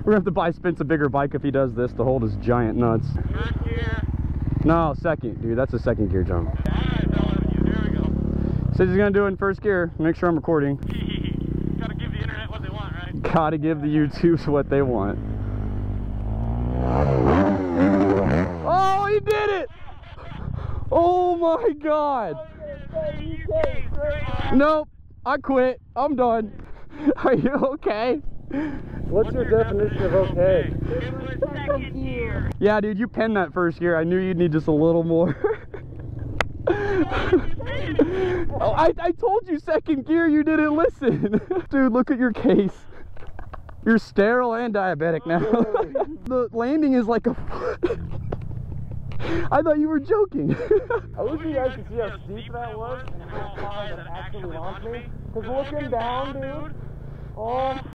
We're gonna have to buy Spence a bigger bike if he does this to hold his giant nuts. No, second, dude. That's a second gear jump. Alright, fellas, there we go. Says he's gonna do it in first gear. Make sure I'm recording. Gotta give the internet what they want, right? Gotta give the YouTubes what they want. Oh, he did it! Oh my god! Nope, I quit. I'm done. Are you okay? What's your definition of okay? It was second gear. Yeah, dude, you penned that first year. I knew you'd need just a little more. oh, I, I told you second gear, you didn't listen. dude, look at your case. You're sterile and diabetic now. the landing is like a foot. I thought you were joking. I wish you guys could see how steep that was and how high that actually launched me. Because looking down, dude, oh